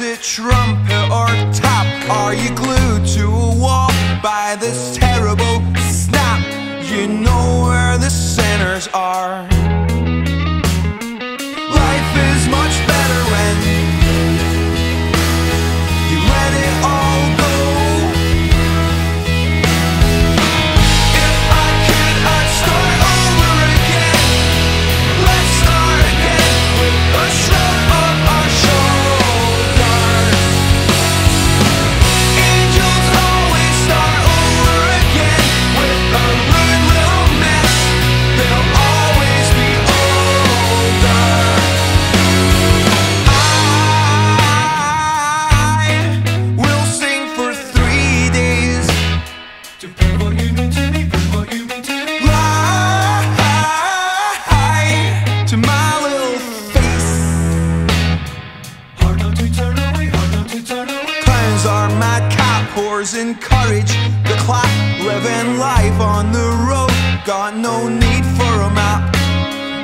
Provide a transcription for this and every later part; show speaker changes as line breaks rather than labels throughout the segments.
Is it trumpet or top? Are you glued to a wall by this terrible snap? You know where the sinners are. hours encourage the clock Living life on the road. Got no need for a map.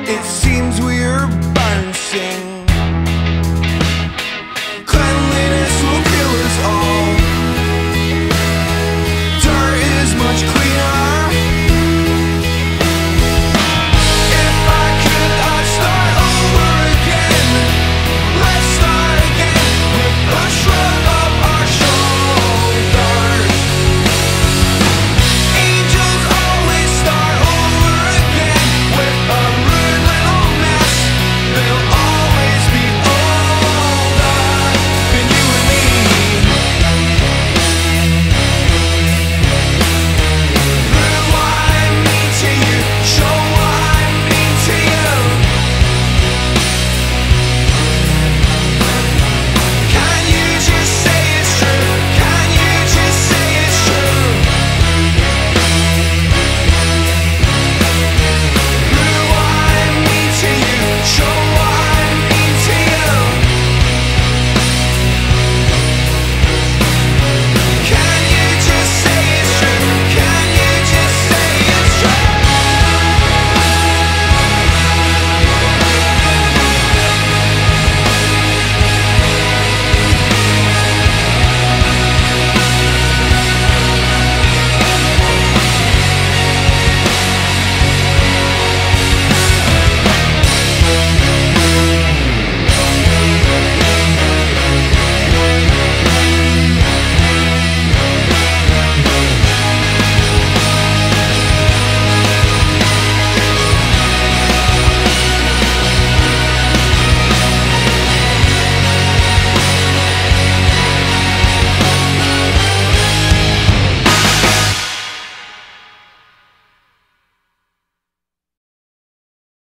It seems we're